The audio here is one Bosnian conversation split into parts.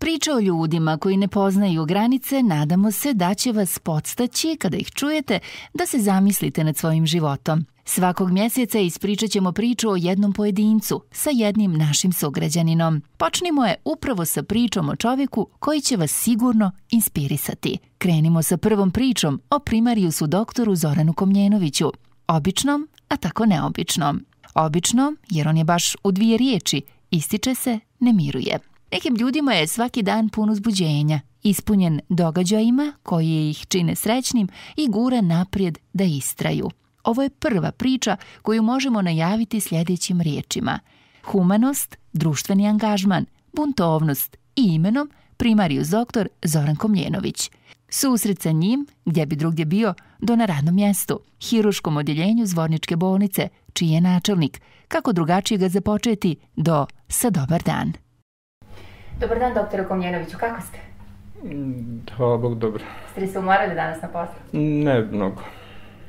Priča o ljudima koji ne poznaju granice nadamo se da će vas podstaći kada ih čujete da se zamislite nad svojim životom. Svakog mjeseca ispričat ćemo priču o jednom pojedincu sa jednim našim sugrađaninom. Počnimo je upravo sa pričom o čovjeku koji će vas sigurno inspirisati. Krenimo sa prvom pričom o primarijusu doktoru Zoranu Komljenoviću. Običnom, a tako neobičnom. Obično, jer on je baš u dvije riječi, ističe se, ne miruje. Nekim ljudima je svaki dan pun uzbuđenja, ispunjen događajima koji ih čine srećnim i gura naprijed da istraju. Ovo je prva priča koju možemo najaviti sljedećim riječima. Humanost, društveni angažman, buntovnost i imenom primarius doktor Zoran Komljenović. Susret sa njim, gdje bi drugdje bio, do na radnom mjestu, hiruškom odjeljenju Zvorničke bolnice, čiji je načelnik, kako drugačije ga započeti, do sa dobar dan. Dobar dan, doktore Komljenoviću, kako ste? Mm, hvala Bog, dobro. Ste li se umorali danas na poslu? Ne mnogo.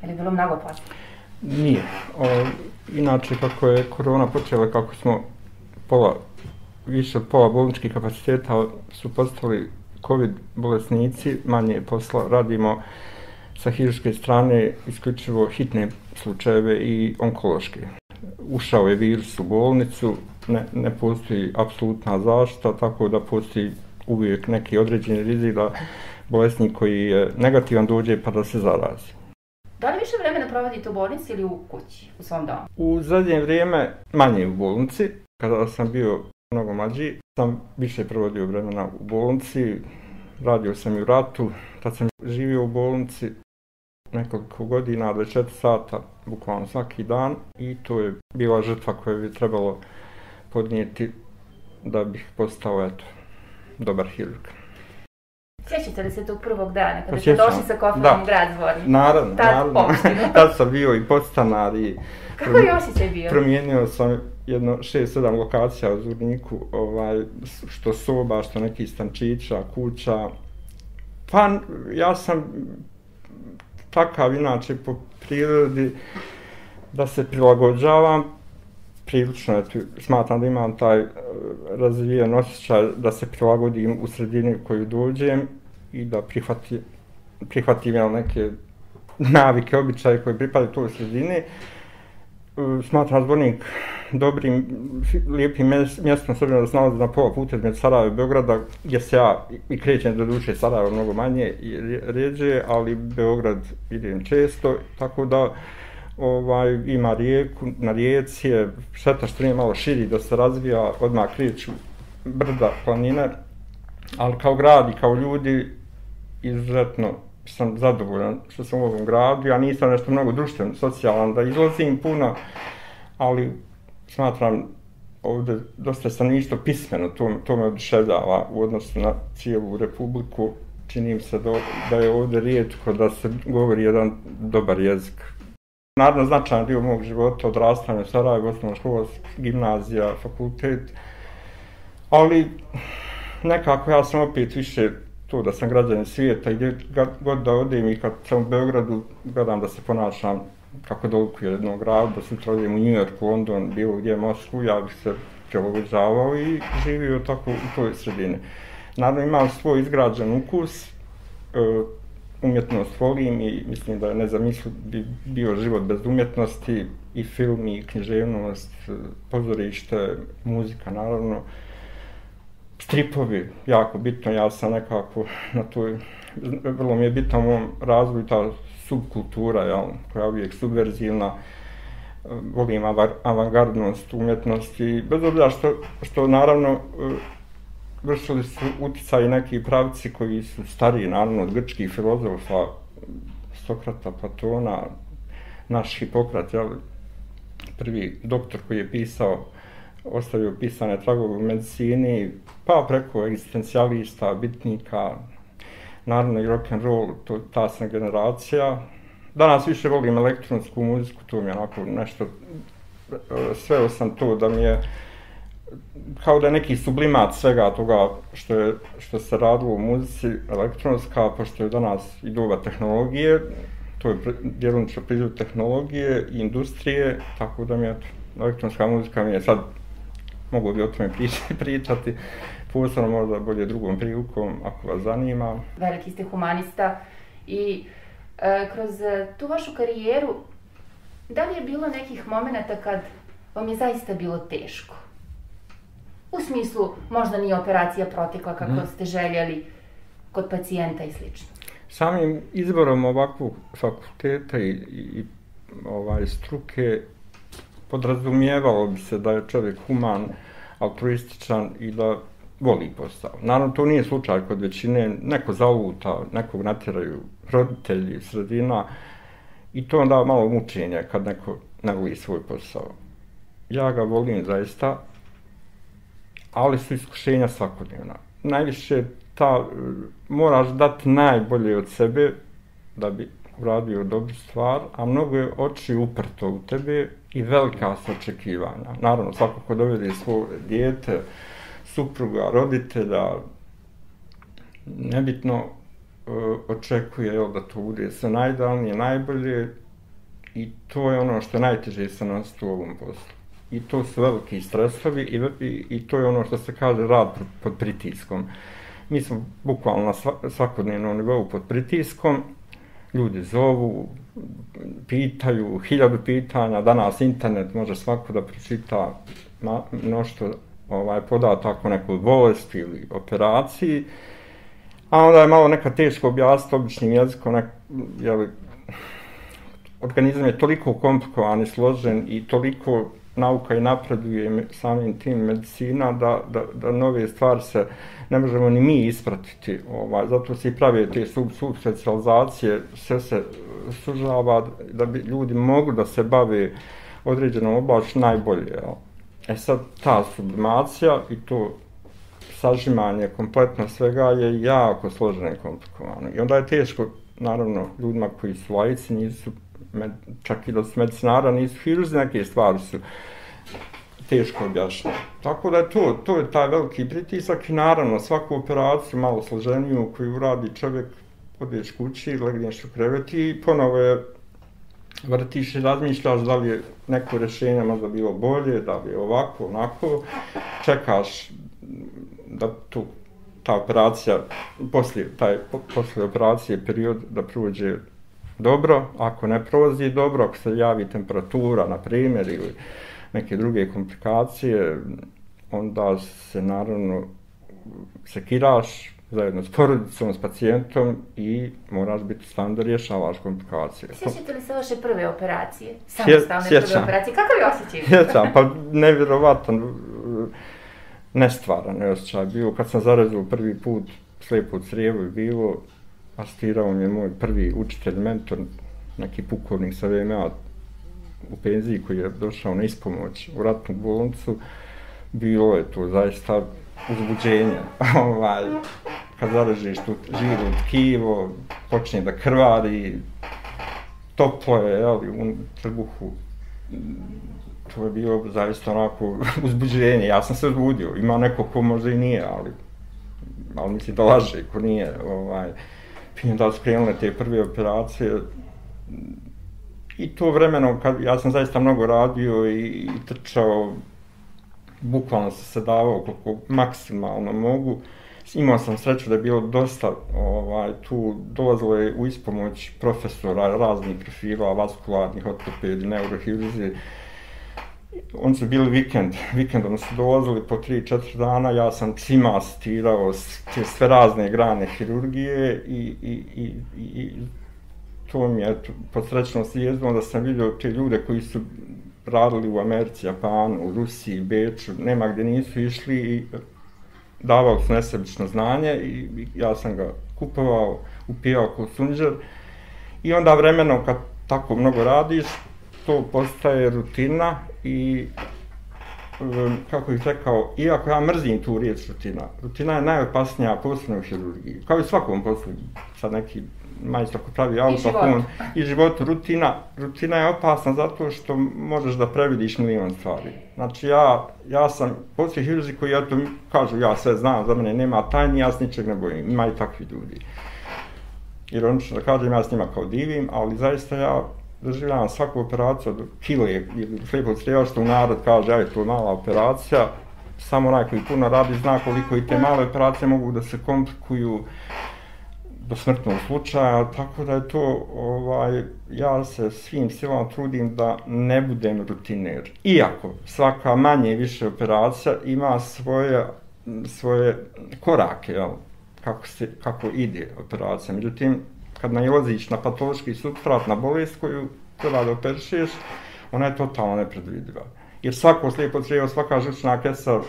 Je li bilo mnogo posla? Nije. O, inače, kako je korona počela, kako smo pola, više od pola bolničkih kapaciteta su postali COVID bolesnici, manje posla, radimo sa hiruške strane isključivo hitne slučajeve i onkološke. Ušao je virus u bolnicu, ne, ne postoji apsolutna zaštita, tako da postoji uvijek neki određeni rizik da bolesnik koji je negativan dođe pa da se zarazi. Da li više vremena provodite u bolnici ili u kući, u svom domu? U zadnje vrijeme manje u bolnici. Kada sam bio mnogo mlađi, sam više provodio vremena u bolnici. Radio sam i u ratu. Tad sam živio u bolnici nekoliko godina, 24 sata, bukvalno svaki dan. I to je bila žrtva koju bi trebalo podnijeti da bih postao eto, dobar hirurg. Sjećate li se tog prvog dana kada ste došli sa kofrom u grad Zvornik? Naravno, Tad naravno. Tad sam bio i podstanar i... Kako je osjećaj bio? Promijenio sam jedno 6-7 lokacija u Zvorniku, ovaj, što soba, što neki stančića, kuća. Pa ja sam takav inače po prirodi da se prilagođavam prilično, eto, smatram da imam taj e, razvijen osjećaj da se prilagodim u sredini koju dođem i da prihvati, prihvatim jel, neke navike, običaje koje pripade toj sredini. E, smatram zbornik dobrim, lijepim mjestom, s obzirom da se nalazi na pola puta između Sarajeva i Beograda, gdje se ja i krećem do duše Sarajeva mnogo manje i ređe, ali Beograd idem često, tako da ovaj, ima rijeku, na rijeci je šteta što nije malo širi da se razvija, odmah kreću brda, planine, ali kao grad i kao ljudi izuzetno sam zadovoljan što sam u ovom gradu. Ja nisam nešto mnogo društven, socijalan, da izlazim puno, ali smatram ovdje dosta sam isto pismeno, to, to me oduševljava u odnosu na cijelu republiku. Činim se do, da je ovdje rijetko da se govori jedan dobar jezik naravno značajan dio mog života, odrastanje u Sarajevo, osnovna škola, gimnazija, fakultet. Ali nekako ja sam opet više to da sam građanin svijeta i gdje god da odem i kad sam u Beogradu gledam da se ponašam kako doliku jednog grada, da sutra odem u New York, London, bilo gdje Moskvu, ja bih se prilagođavao i živio tako u toj sredini. Naravno imam svoj izgrađen ukus, e, umjetnost volim i mislim da je nezamisliv bi bio život bez umjetnosti i film i književnost, e, pozorište, muzika naravno. Stripovi, jako bitno, ja sam nekako na toj, vrlo mi je bitno u ovom razvoju ta subkultura, jel, koja je uvijek subverzivna, volim avangardnost umjetnosti, bez obzira što, što naravno e, vršili su uticaj neki pravci koji su stariji, naravno, od grčkih filozofa, Sokrata, Platona, naš Hipokrat, jel, prvi doktor koji je pisao, ostavio pisane tragove u medicini, pa preko egzistencijalista, bitnika, naravno i rock and roll, to, ta sam generacija. Danas više volim elektronsku muziku, to mi je onako nešto, sveo sam to da mi je, kao da je neki sublimat svega toga što, je, što se radilo u muzici elektronska, pošto je danas i doba tehnologije, to je djelomično prizvod tehnologije i industrije, tako da mi je elektronska muzika mi je sad, mogu bi o tome pričati, pričati posebno možda bolje drugom prilikom ako vas zanima. Veliki ste humanista i e, kroz tu vašu karijeru, da li je bilo nekih momenta kad vam je zaista bilo teško? U smislu, možda nije operacija protekla kako mm. ste željeli kod pacijenta i slično. Samim izborom ovakvog fakulteta i, i ovaj struke podrazumijevalo bi se da je čovjek human, altruističan i da voli posao. Naravno, to nije slučaj kod većine, neko zavuta, nekog natjeraju roditelji, sredina i to onda malo mučenje kad neko ne voli svoj posao. Ja ga volim zaista, ali su iskušenja svakodnevna. Najviše ta, moraš dati najbolje od sebe da bi uradio dobru stvar, a mnogo je oči uprto u tebe i velika su očekivanja. Naravno, svako ko dovede svoje dijete, supruga, roditelja, nebitno e, očekuje jel, da to bude sve najdalnije, najbolje i to je ono što je najteže se nositi u ovom poslu. I to su veliki stresovi i, i, i to je ono što se kaže rad pod pritiskom. Mi smo bukvalno na svakodnevnom nivou pod pritiskom, ljudi zovu, pitaju, hiljadu pitanja, danas internet može svako da pročita mnošto ovaj, podatak o nekoj bolesti ili operaciji, a onda je malo neka teško objasniti običnim jezikom, nek, jeli, organizam je toliko komplikovan i složen i toliko nauka i napreduje samim tim medicina da, da, da nove stvari se ne možemo ni mi ispratiti. Ovaj, zato se i prave te sub, subspecializacije, sve se sužava da bi ljudi mogli da se bave određenom oblaču najbolje. Jel? E sad, ta sublimacija i to sažimanje kompletno svega je jako složeno i komplikovano. I onda je teško, naravno, ljudima koji su lajci, nisu, med, čak i da su medicinara, nisu hiruzi, neke stvari su teško objašnjeno. Tako da je to, to je taj veliki pritisak i naravno svaku operaciju malo složeniju koju uradi čovjek, odeš kući, legneš u kreveti i ponovo je vrtiš i razmišljaš da li je neko rješenje možda bilo bolje, da li je ovako, onako, čekaš da tu ta operacija, poslije, taj, poslije operacije period da prođe dobro, ako ne prolazi dobro, ako se javi temperatura, na primjer, ili neke druge komplikacije, onda se naravno sekiraš, zajedno s porodicom, s pacijentom i moraš biti stan da rješavaš komplikacije. Sjećate li se vaše prve operacije? Samostalne Sje, prve operacije? Kako je osjećaj? Sjećam, pa nevjerovatan, nestvaran je osjećaj bio. Kad sam zarezao prvi put slijepo crijevo je bilo, asistirao mi je moj prvi učitelj, mentor, neki pukovnik sa VMA u penziji koji je došao na ispomoć u ratnu bolnicu. Bilo je to zaista uzbuđenje. ovaj, kad zaražiš tu žiru tkivo, počne da krvari, toplo je, jel, u trbuhu. To je bilo zaista onako uzbuđenje. Ja sam se uzbudio. Ima neko ko možda i nije, ali, ali misli da laže, ko nije. Ovaj, Pijem da su krenule te prve operacije. I to vremeno, kad ja sam zaista mnogo radio i, i trčao, bukvalno sam se davao koliko maksimalno mogu. Imao sam sreću da je bilo dosta, ovaj, tu dolazilo je u ispomoć profesora raznih profila, vaskularnih, ortopedi, neurohirurzi. Oni su bili vikend, vikendom su dolazili po 3-4 dana, ja sam svima asistirao sve razne grane hirurgije i, i, i, i to mi je pod srećnom da sam vidio te ljude koji su radili u Americi, Japanu, u Rusiji, Beču, nema gdje nisu išli i davali su nesebično znanje i ja sam ga kupovao, upijao kao sunđer. I onda vremenom kad tako mnogo radiš, to postaje rutina i kako bih rekao, iako ja mrzim tu riječ rutina, rutina je najopasnija posebno u hirurgiji, kao i svakom poslu, sad neki majstor ko pravi auto, I život. i život, rutina, rutina je opasna zato što možeš da previdiš milion stvari. Znači ja, ja sam, poslije hirurzi koji eto, kažu ja sve znam, za mene nema tajni, ja s ničeg ne bojim, ima i takvi ljudi. Ironično da kažem, ja s njima kao divim, ali zaista ja doživljavam svaku operaciju od kile ili slijepog strijeva što u narod kaže, aj, to mala operacija, samo onaj koji puno radi zna koliko i te male operacije mogu da se komplikuju smrtnog slučaja, tako da je to, ovaj, ja se svim silama trudim da ne budem rutiner. Iako svaka manje i više operacija ima svoje, svoje korake, jel, kako, se, kako ide operacija. Međutim, kad nailaziš na patološki substrat, na bolest koju treba da operišeš, ona je totalno nepredvidiva. Jer svako slijepo crijevo, svaka žučna kesa,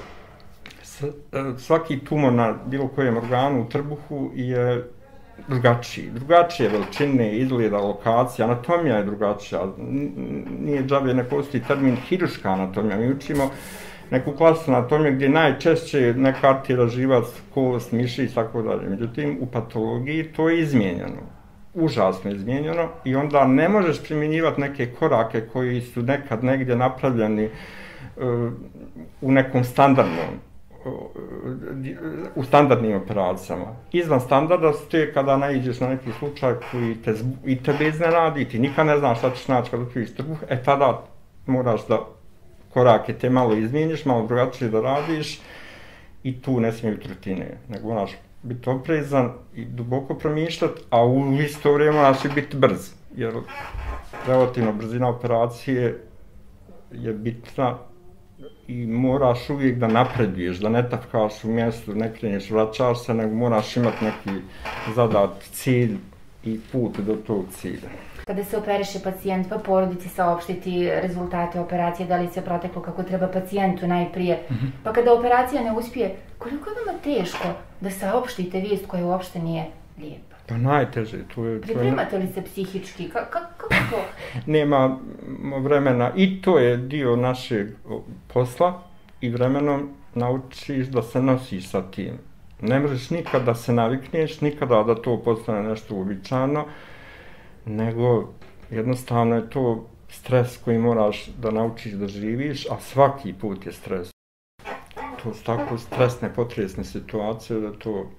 e, svaki tumor na bilo kojem organu u trbuhu je drugačiji. Drugačije veličine, izgleda, lokacija, anatomija je drugačija. Nije džabe, ne postoji termin hiruška anatomija. Mi učimo neku klasu anatomije gdje najčešće neka artira živac, kost, miši i tako dalje. Međutim, u patologiji to je izmijenjeno. Užasno izmijenjeno i onda ne možeš primjenjivati neke korake koji su nekad negdje napravljeni uh, u nekom standardnom u standardnim operacijama. Izvan standarda su te kada naiđeš na neki slučaj koji te, i tebe iznenadi, ti nikad ne znaš šta ćeš naći kada otvoriš trbuh, e tada moraš da korake te malo izmijeniš, malo drugačije da radiš i tu ne smije biti rutine, nego moraš biti oprezan i duboko promišljati, a u isto vrijeme moraš i biti brz, jer relativno brzina operacije je bitna i moraš uvijek da napreduješ, da ne tafkaš u mjestu, ne krenješ, vraćaš se, nego moraš imati neki zadat cilj i put do tog cilja. Kada se operiše pacijent, pa porodici saopštiti rezultate operacije, da li se proteklo kako treba pacijentu najprije, mm -hmm. pa kada operacija ne uspije, koliko je vama teško da saopštite vijest koja uopšte nije lijepa? Pa najteže, tu je... Pripremate li se psihički? Ka, ka, kako to? Nema vremena. I to je dio našeg posla i vremenom naučiš da se nosiš sa tim. Ne možeš nikad da se navikneš, nikada da to postane nešto uobičajno, nego jednostavno je to stres koji moraš da naučiš da živiš, a svaki put je stres. To su tako stresne, potresne situacije da to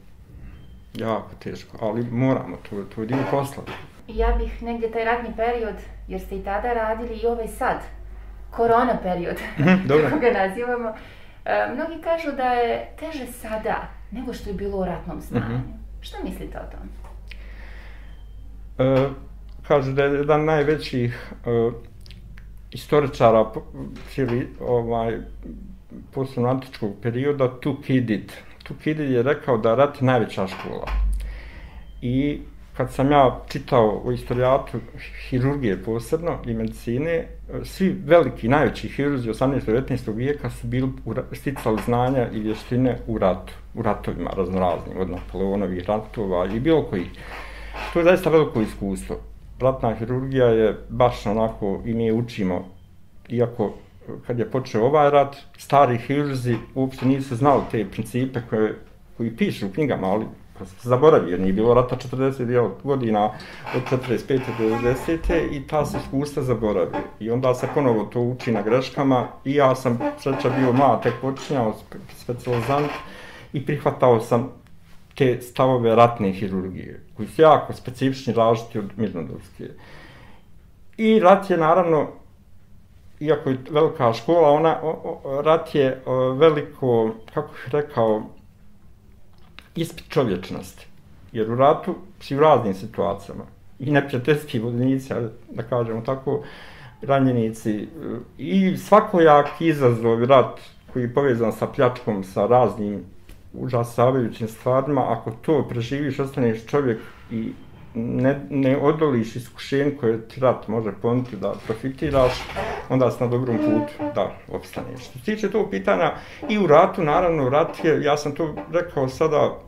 jako teško, ali moramo, to, to je dio posla. Ja bih negdje taj ratni period, jer ste i tada radili i ovaj sad, korona period, mhm, kako ga nazivamo, e, mnogi kažu da je teže sada nego što je bilo u ratnom stanju. Mm -hmm. Što mislite o tom? E, kažu da je jedan najvećih e, istoričara cijeli ovaj, poslovno antičkog perioda, Tukidid, Tukidid je rekao da rat je najveća škola. I kad sam ja čitao o istorijatu hirurgije posebno i medicine, svi veliki, najveći hirurzi 18. i 19. vijeka su bili sticali znanja i vještine u ratu, u ratovima raznoraznim, od Napoleonovih ratova i bilo koji. To je zaista veliko iskustvo. Ratna hirurgija je baš onako i mi učimo, iako kad je počeo ovaj rat, stari hirurzi uopšte nisu znali te principe koje, koji pišu u knjigama, ali pa se zaboravi, jer nije bilo rata 40 godina od 45. do 90. i ta se iskustva zaboravi. I onda se ponovo to uči na greškama i ja sam sreća bio mlad, tek počinjao specializant i prihvatao sam te stavove ratne hirurgije, koji su jako specifični, različiti od mirnodovske. I rat je naravno iako je velika škola, ona, o, o, rat je o, veliko, kako bih rekao, ispit čovječnosti. Jer u ratu si u raznim situacijama. I neprijateljski vodenici, da kažemo tako, ranjenici. I svakojak izazov rat koji je povezan sa pljačkom, sa raznim užasavajućim stvarima, ako to preživiš, ostaneš čovjek i ne, ne odoliš iskušenje koje ti rat može poniti da profitiraš, onda si na dobrom putu da opstaneš. Što se tiče tog pitanja, i u ratu, naravno, rat je, ja sam to rekao sada,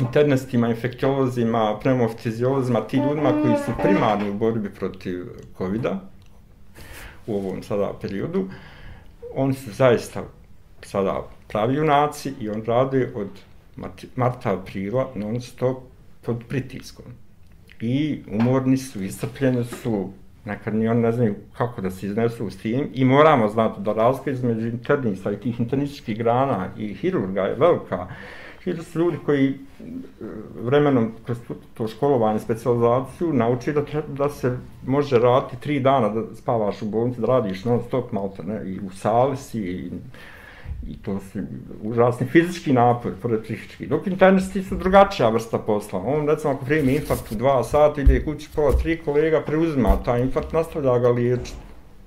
internistima, infektiolozima, pneumofiziolozima, ti ljudima koji su primarni u borbi protiv covid u ovom sada periodu, oni su zaista sada pravi junaci i on rade od marta aprila non stop pod pritiskom i umorni su, iscrpljeni su, nekad ni oni ne znaju kako da se iznesu s tim i moramo znati da razlika između internista i tih internističkih grana i hirurga je velika. I su ljudi koji eh, vremenom kroz to školovanje, specializaciju, nauči da, da se može raditi tri dana da spavaš u bolnici, da radiš non stop malo, ne, i u sali si, i, I to su užasni fizički napor, pored psihički. Dok internisti su drugačija vrsta posla. On, recimo, ako primi infarkt u dva sata, ide kući pola tri kolega, preuzima taj infarkt, nastavlja ga liječiti.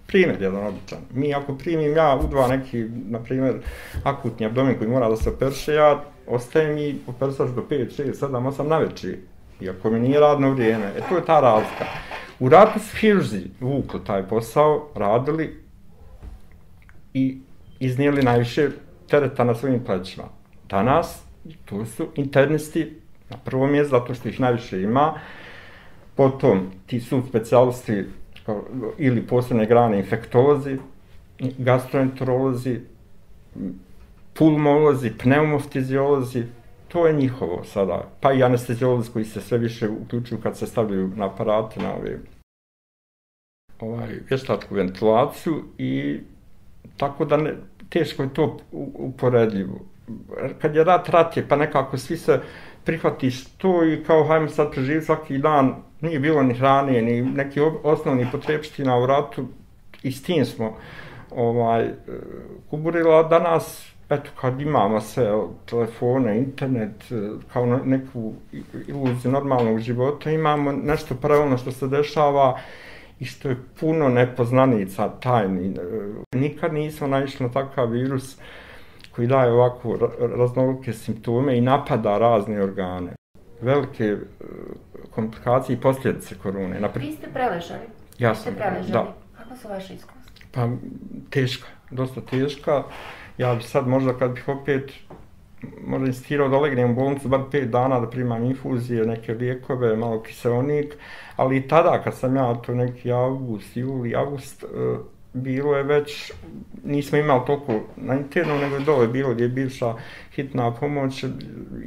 Primjer jedan običan. Mi ako primim ja u dva neki, na primjer, akutni abdomen koji mora da se operše, ja ostajem i opersaš do 5, 6, 7, 8 na večer. Iako mi nije radno vrijeme. E to je ta razlika. U ratu su hirzi vukli taj posao, radili i iznijeli najviše tereta na svojim plećima. Danas, to su internisti na prvom mjestu, zato što ih najviše ima. Potom, ti su specijalisti ili posebne grane infektozi, gastroenterolozi, pulmolozi, pneumoftiziolozi, to je njihovo sada. Pa i anestezijolozi koji se sve više uključuju kad se stavljaju na aparate, na ove ovaj, vještačku ventilaciju i tako da ne, teško je to uporedljivo. Kad je rat, rat je, pa nekako svi se prihvatiš to i kao hajmo sad preživi svaki dan, nije bilo ni hrane, ni neki osnovni potrebština u ratu i s tim smo ovaj, kuburila danas, eto kad imamo sve telefone, internet, e, kao neku iluziju normalnog života, imamo nešto pravilno što se dešava i što je puno nepoznanica tajni. Nikad nismo naišli na takav virus koji daje ovako raznolike simptome i napada razne organe. Velike e, komplikacije i posljedice korone. Napri... Vi ste preležali? Ja sam, preležali. da. Kako su vaše iskustva? Pa, teška, dosta teška. Ja bi sad možda kad bih opet možda insistirao da legnem u bolnicu bar 5 dana da primam infuzije, neke lijekove, malo kiselnik, ali i tada kad sam ja to neki avgust, juli, avgust, e, bilo je već, nismo imali toliko na internu, nego je dole bilo gdje je bivša hitna pomoć,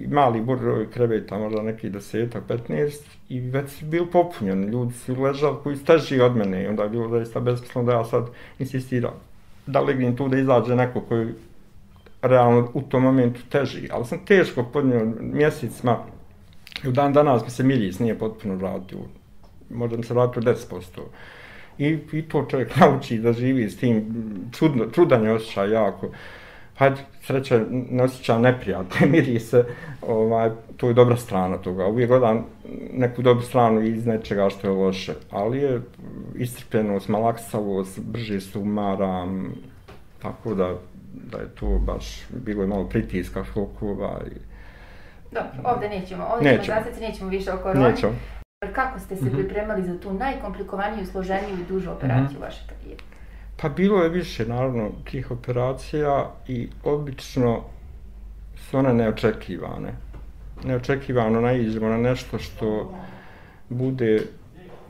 mali broj kreveta, možda neki desetak, 15, i već su bili popunjeni, ljudi su ležali koji su teži od mene, i onda je bilo zaista besmisleno da ja sad insistiram da legnem tu da izađe neko koji realno u tom momentu teži, ali sam teško podnio mjesecima, i u dan danas mi se miris nije potpuno vratio, možda mi se vratio 10%. I, I to čovjek nauči da živi s tim, čudno, čudan je osjećaj jako. Hajde, sreća, ne osjećam neprijatne mirise, ovaj, to je dobra strana toga. Uvijek gledam neku dobru stranu iz nečega što je loše, ali je istrpljenost, malaksavost, brže se umaram, tako da da je to baš bilo je malo pritiska šokova i Dobro, ovdje nećemo, ovdje nećemo. ćemo nećemo više o koroni. Nećemo. Kako ste se mm -hmm. pripremali za tu najkomplikovaniju, složeniju i dužu operaciju mm -hmm. vaše karijere? Pa bilo je više, naravno, tih operacija i obično su one neočekivane. Neočekivano naiđemo na nešto što bude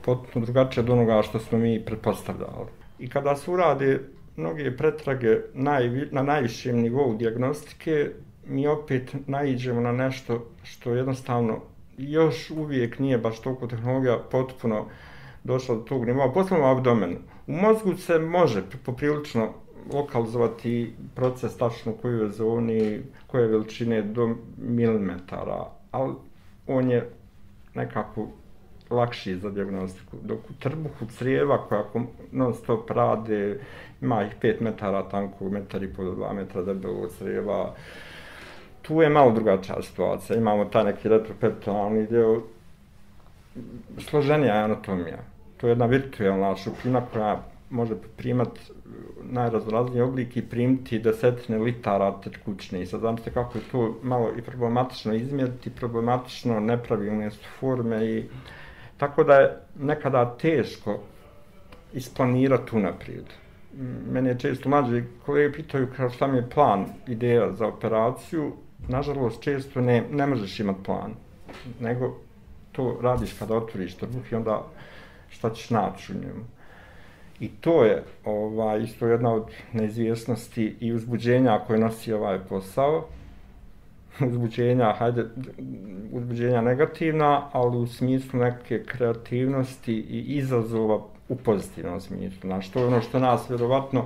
potpuno drugačije od onoga što smo mi pretpostavljali. I kada se urade mnoge pretrage najvi, na najvišem nivou diagnostike, mi opet naiđemo na nešto što jednostavno još uvijek nije baš toliko tehnologija potpuno došla do tog nivoa, posebno u abdomenu. U mozgu se može poprilično lokalizovati proces tačno koju kojoj je zoni, koje veličine do milimetara, ali on je nekako lakši za diagnostiku. Dok u trbuhu crijeva koja non stop rade, ima ih 5 metara tanko, metar i pol do 2 metra debelo crijeva, tu je malo drugačija situacija. Imamo taj neki retropeptonalni dio, složenija je anatomija. To je jedna virtualna šupina koja može primati najrazorazniji oblike i primiti desetine litara tečkućne. I sad se kako je to malo i problematično izmjeriti, problematično nepravilne su forme i... Mm tako da je nekada teško isplanirati unaprijed. Mene je često mlađe kolege pitaju kao šta mi je plan, ideja za operaciju, nažalost, često ne, ne možeš imati plan, nego to radiš kada otvoriš trbuh i onda šta ćeš naći u njemu. I to je ovaj, isto jedna od neizvjesnosti i uzbuđenja koje nosi ovaj posao. Uzbuđenja, hajde, uzbuđenja negativna, ali u smislu neke kreativnosti i izazova u pozitivnom smislu. Znaš, to je ono što nas vjerovatno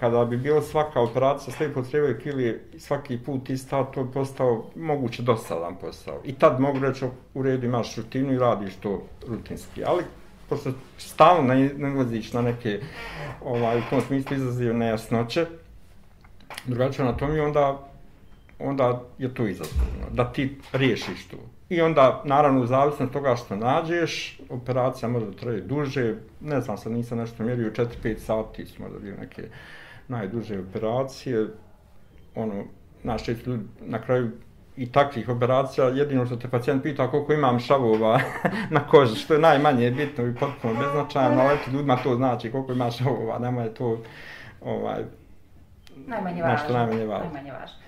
kada bi bila svaka operacija slijepo trebaju kili svaki put ista, to je postao moguće dosadan posao. I tad mogu reći u redu imaš rutinu i radiš to rutinski. Ali pošto stalno ne nalaziš na neke ovaj, u tom smislu izazivne nejasnoće, drugačiju anatomiju, onda, onda je to izazovno, da ti riješiš to. I onda, naravno, u zavisnosti toga što nađeš, operacija može da traje duže, ne znam, sad nisam nešto mjerio, 4-5 sati su možda bio neke najduže operacije, ono, naš ljudi na kraju i takvih operacija, jedino što te pacijent pita koliko imam šavova na koži, što je najmanje bitno i potpuno beznačajno, ali eto ljudima to znači koliko ima šavova, nema je to ovaj, najmanje važno. Najmanje važno. Najmanje važno.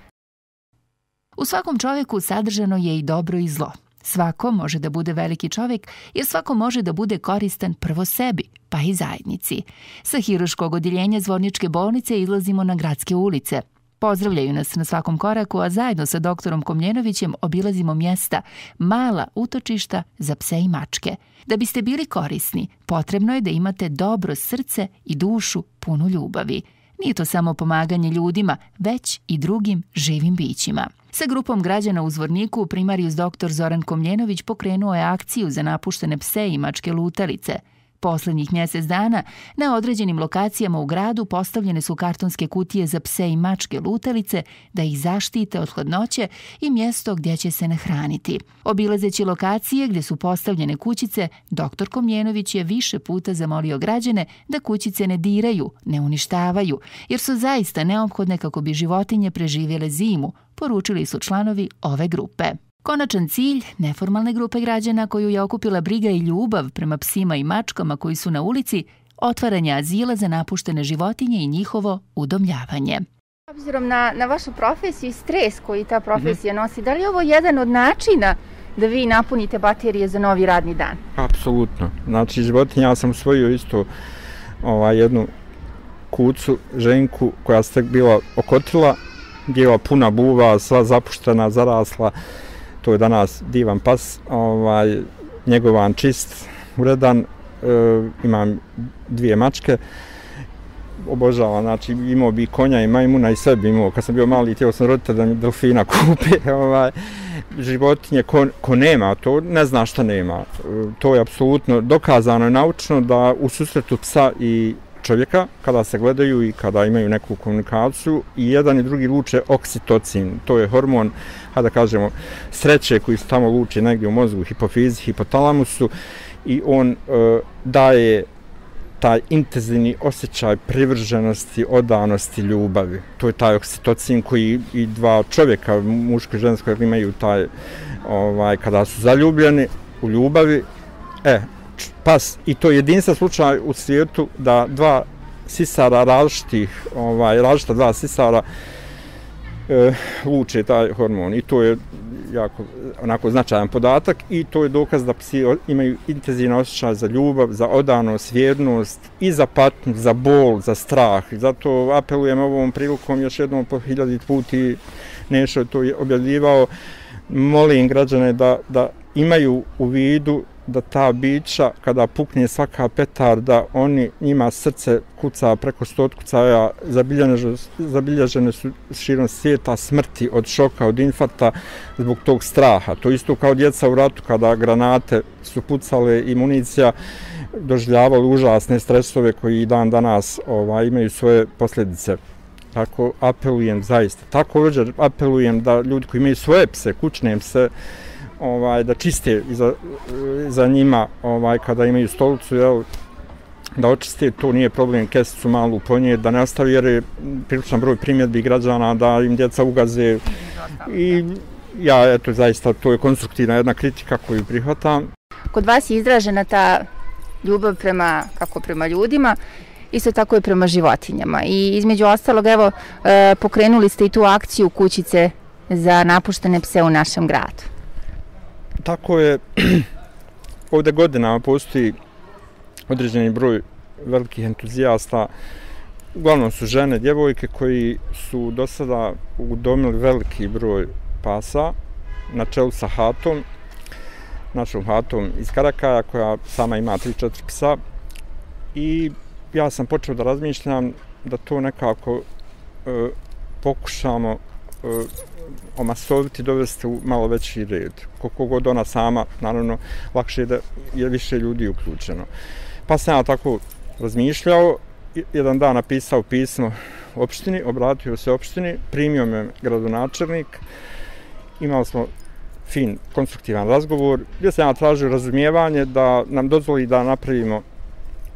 U svakom čovjeku sadržano je i dobro i zlo. Svako može da bude veliki čovjek, jer svako može da bude koristan prvo sebi, pa i zajednici. Sa hiruškog odjeljenja Zvorničke bolnice izlazimo na gradske ulice. Pozdravljaju nas na svakom koraku, a zajedno sa doktorom Komljenovićem obilazimo mjesta, mala utočišta za pse i mačke. Da biste bili korisni, potrebno je da imate dobro srce i dušu punu ljubavi. Nije to samo pomaganje ljudima, već i drugim živim bićima. Sa grupom građana u Zvorniku primarijus dr. Zoran Komljenović pokrenuo je akciju za napuštene pse i mačke lutalice – Poslednjih mjesec dana na određenim lokacijama u gradu postavljene su kartonske kutije za pse i mačke lutalice da ih zaštite od hladnoće i mjesto gdje će se nahraniti. Obilazeći lokacije gdje su postavljene kućice, dr. Komljenović je više puta zamolio građane da kućice ne diraju, ne uništavaju, jer su zaista neophodne kako bi životinje preživjele zimu, poručili su članovi ove grupe. Konačan cilj neformalne grupe građana koju je okupila briga i ljubav prema psima i mačkama koji su na ulici, otvaranje azila za napuštene životinje i njihovo udomljavanje. Obzirom na, na vašu profesiju i stres koji ta profesija mm -hmm. nosi, da li je ovo jedan od načina da vi napunite baterije za novi radni dan? Apsolutno. Znači, životinja, ja sam usvojio isto ovaj, jednu kucu, ženku koja ste bila okotila, bila puna buva, sva zapuštena, zarasla to je danas divan pas, ovaj, njegovan čist, uredan, e, imam dvije mačke, obožavam, znači imao bi konja i majmuna i sve bi imao, kad sam bio mali, htio sam roditelj da mi delfina kupi, ovaj, životinje, ko, ko nema to, ne zna šta nema. E, to je apsolutno dokazano je naučno da u susretu psa i čovjeka, kada se gledaju i kada imaju neku komunikaciju, i jedan i drugi luče oksitocin, to je hormon, hajde da kažemo, sreće koji se tamo luči negdje u mozgu, hipofizi, hipotalamusu, i on uh, daje taj intenzivni osjećaj privrženosti, odanosti, ljubavi. To je taj oksitocin koji i dva čovjeka, muško i žensko, imaju taj, ovaj, kada su zaljubljeni u ljubavi, e, pas i to je jedinstven slučaj u svijetu da dva sisara različitih, ovaj, različita dva sisara e, luče taj hormon i to je jako onako značajan podatak i to je dokaz da psi imaju intenzivna osjećaj za ljubav, za odanost, vjernost i za patnju, za bol, za strah. Zato apelujem ovom prilikom još jednom po hiljadi puti nešto je to objavljivao. Molim građane da, da imaju u vidu da ta bića, kada pukne svaka petarda, oni, njima srce kuca preko stot kucaja, zabilježene, zabilježene su širom svijeta smrti od šoka, od infarta, zbog tog straha. To isto kao djeca u ratu, kada granate su pucale i municija, doživljavali užasne stresove koji dan danas ovaj, imaju svoje posljedice. Tako apelujem zaista. Tako apelujem da ljudi koji imaju svoje pse, kućne pse, ovaj da čiste za, za njima ovaj kada imaju stolicu jel, da očiste, to nije problem kesicu malu ponije, da ne ostavi jer je priličan broj primjedbi građana da im djeca ugaze i ja, eto, zaista, to je konstruktivna jedna kritika koju prihvatam. Kod vas je izražena ta ljubav prema, kako prema ljudima, isto tako i prema životinjama. I između ostalog, evo, eh, pokrenuli ste i tu akciju kućice za napuštene pse u našem gradu tako je ovdje godinama postoji određeni broj velikih entuzijasta. Uglavnom su žene, djevojke koji su do sada udomili veliki broj pasa na čelu sa hatom našom hatom iz Karakaja koja sama ima 3-4 psa. I ja sam počeo da razmišljam da to nekako e, pokušamo e, omasoviti, dovesti u malo veći red. Koliko god ona sama, naravno, lakše je da je više ljudi uključeno. Pa sam ja tako razmišljao jedan dan napisao pismo opštini, obratio se opštini, primio me gradonačelnik, imali smo fin, konstruktivan razgovor, gdje sam ja tražio razumijevanje da nam dozvoli da napravimo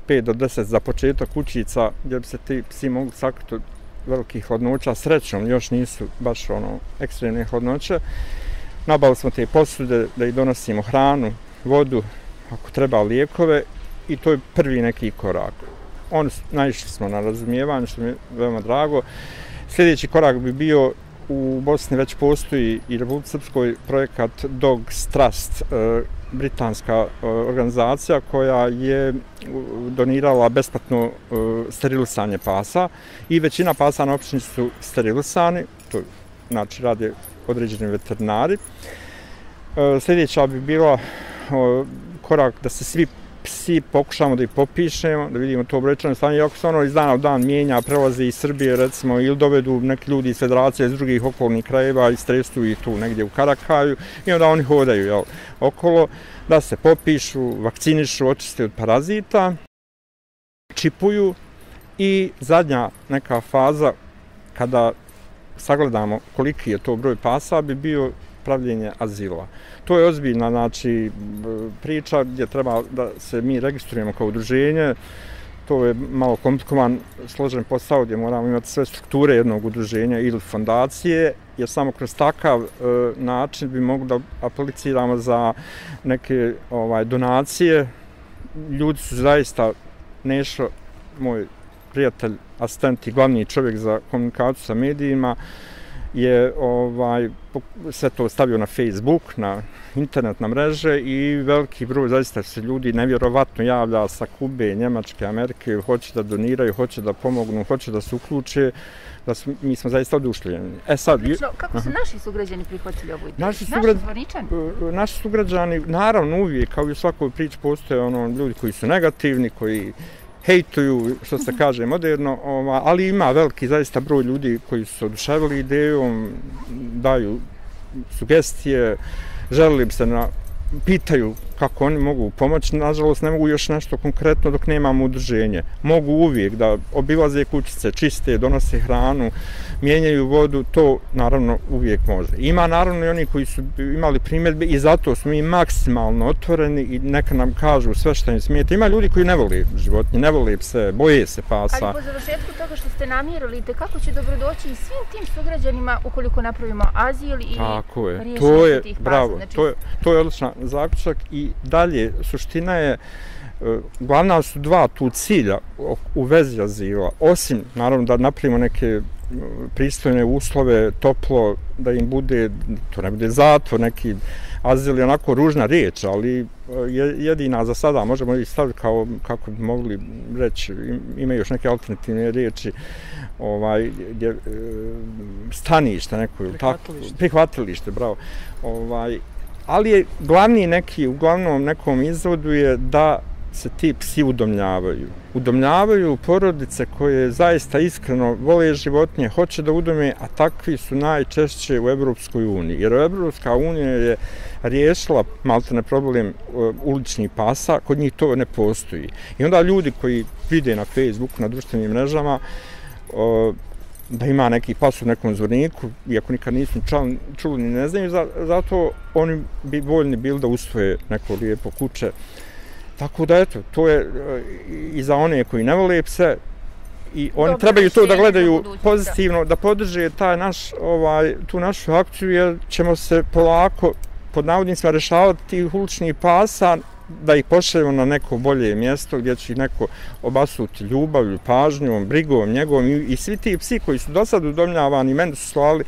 5 do 10 za početak kućica gdje bi se ti psi mogli sakriti od velikih hladnoća, srećom još nisu baš ono ekstremne hladnoće. Nabali smo te posude da i donosimo hranu, vodu, ako treba lijekove i to je prvi neki korak. On, naišli smo na razumijevanje, što mi je veoma drago. Sljedeći korak bi bio u Bosni već postoji i Republike Srpskoj ovaj projekat Dog Trust, e, britanska e, organizacija koja je donirala besplatno e, sterilisanje pasa i većina pasa na općini su sterilisani, to znači rade određeni veterinari. E, sljedeća bi bila korak da se svi psi pokušamo da ih popišemo, da vidimo to brojčano stanje, iako se ono iz dana u dan mijenja, prelaze iz Srbije recimo, ili dovedu neki ljudi iz federacije iz drugih okolnih krajeva i stresuju ih tu negdje u Karakaju i onda oni hodaju jel, okolo da se popišu, vakcinišu, očiste od parazita, čipuju i zadnja neka faza kada sagledamo koliki je to broj pasa bi bio pravljenje azila. To je ozbiljna znači, priča gdje treba da se mi registrujemo kao udruženje. To je malo komplikovan, složen posao gdje moramo imati sve strukture jednog udruženja ili fondacije, jer samo kroz takav e, način bi mogli da apliciramo za neke ovaj donacije. Ljudi su zaista Nešo, moj prijatelj, asistent i glavni čovjek za komunikaciju sa medijima, je ovaj sve to stavio na Facebook, na internet, na mreže i veliki broj zaista se ljudi nevjerovatno javlja sa Kube, Njemačke, Amerike, hoće da doniraju, hoće da pomognu, hoće da se uključe, da su, mi smo zaista odušljeni. E sad, Lično, kako su aha. naši sugrađani prihvatili ovu ideju? Naši, sugrad... naši, naši sugrađani, naravno uvijek, kao i u svakoj priči, postoje ono, ljudi koji su negativni, koji hejtuju, što se kaže moderno, ova, ali ima veliki zaista broj ljudi koji su se oduševili idejom, daju sugestije, želili bi se na, pitaju kako oni mogu pomoći, nažalost ne mogu još nešto konkretno dok nemamo udruženje. Mogu uvijek da obilaze kućice, čiste, donose hranu, mijenjaju vodu, to naravno uvijek može. Ima naravno i oni koji su imali primjedbe i zato smo mi maksimalno otvoreni i neka nam kažu sve što im smijete. Ima ljudi koji ne voli životinje, ne voli pse, boje se pasa. Ali po završetku toga što ste namjerili, te kako će dobrodoći i svim tim sugrađanima ukoliko napravimo azil i Tako je, to je, bravo, znači... to je, to je odličan zaključak i dalje, suština je, e, glavna su dva tu cilja u vezi azila, osim, naravno, da napravimo neke pristojne uslove, toplo, da im bude, to ne bude zatvor, neki azil je onako ružna riječ, ali e, jedina za sada, možemo ih staviti kao, kako bi mogli reći, ima još neke alternativne riječi, ovaj, gdje, e, stanište neko, prihvatilište. Tako, prihvatilište, bravo. Ovaj, ali je glavni neki, uglavnom nekom izvodu je da se ti psi udomljavaju. Udomljavaju porodice koje zaista iskreno vole životinje, hoće da udome, a takvi su najčešće u Evropskoj uniji. Jer Evropska unija je riješila maltene problem e, uličnih pasa, kod njih to ne postoji. I onda ljudi koji vide na Facebooku, na društvenim mrežama, da ima neki pas u nekom zvorniku, iako nikad nisu čuli, čuli ni ne znaju, zato oni bi voljni bili da usvoje neko lijepo kuće. Tako da eto, to je e, i za one koji ne vole pse, i oni trebaju to da gledaju pozitivno, da podrže taj naš, ovaj, tu našu akciju, jer ćemo se polako pod navodnicima rešavati tih uličnih pasa da ih pošaljemo na neko bolje mjesto gdje će ih neko obasuti ljubavlju, pažnjom, brigom, njegovom i, i svi ti psi koji su do sad udomljavani, meni su slali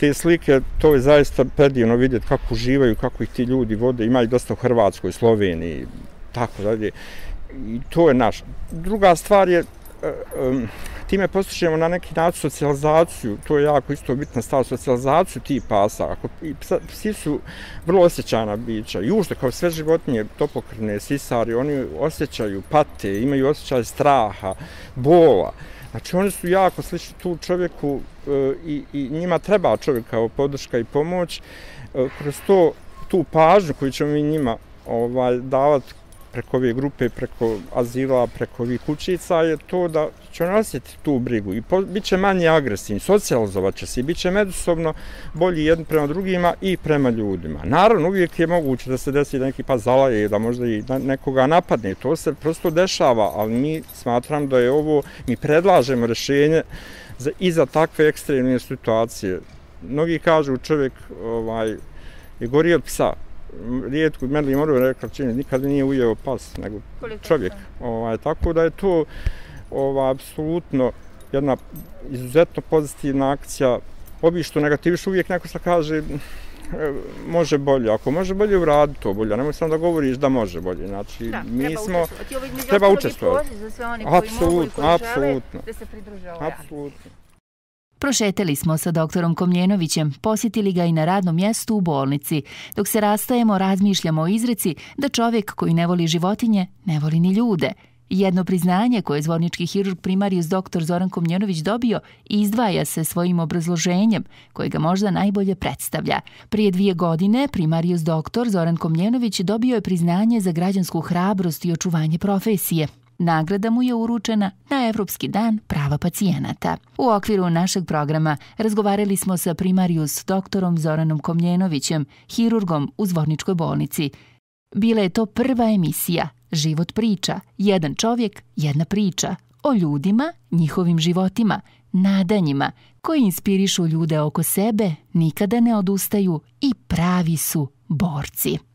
te slike, to je zaista predivno vidjeti kako uživaju, kako ih ti ljudi vode, ima ih dosta u Hrvatskoj, Sloveniji, tako dalje. I to je naš. Druga stvar je, um, time postičemo na neki način socijalizaciju, to je jako isto bitna stvar, socijalizaciju tih pasa. Ako, i psi su vrlo osjećana bića i ušte kao sve životinje, topokrne, sisari, oni osjećaju pate, imaju osjećaj straha, bola. Znači oni su jako slični tu čovjeku e, i, i njima treba čovjek kao podrška i pomoć. E, kroz to, tu pažnju koju ćemo mi njima ovaj, davati preko ove grupe, preko azila, preko ovih kućica je to da će on osjetiti tu brigu i po, bit će manje agresivni, socijalizovat će se i bit će međusobno bolji jedni prema drugima i prema ljudima. Naravno, uvijek je moguće da se desi da neki pa zalaje, da možda i nekoga napadne, to se prosto dešava, ali mi smatram da je ovo, mi predlažemo rješenje za, i za takve ekstremne situacije. Mnogi kažu čovjek ovaj, je gori od psa, rijetko Merlin Monroe rekla čini, nikad nije ujeo pas, nego čovjek. Ovaj, tako da je to ovaj, apsolutno jedna izuzetno pozitivna akcija. Obično negativiš uvijek neko što kaže e, može bolje. Ako može bolje, uradi to bolje. Nemoj samo da govoriš da može bolje. Znači, da, mi treba smo... Učestvovati. Treba učestvovati. za sve oni koji mogu i koji apsolutno. da se pridruže ovoj Apsolutno. Prošeteli smo sa doktorom Komljenovićem, posjetili ga i na radnom mjestu u bolnici. Dok se rastajemo, razmišljamo o izreci da čovjek koji ne voli životinje, ne voli ni ljude. Jedno priznanje koje je zvornički hirurg primarius dr. Zoran Komljenović dobio izdvaja se svojim obrazloženjem, koje ga možda najbolje predstavlja. Prije dvije godine primarius dr. Zoran Komljenović dobio je priznanje za građansku hrabrost i očuvanje profesije. Nagrada mu je uručena na Evropski dan prava pacijenata. U okviru našeg programa razgovarali smo sa primarius doktorom Zoranom Komljenovićem, hirurgom u Zvorničkoj bolnici. Bila je to prva emisija Život priča, jedan čovjek, jedna priča o ljudima, njihovim životima, nadanjima koji inspirišu ljude oko sebe, nikada ne odustaju i pravi su borci.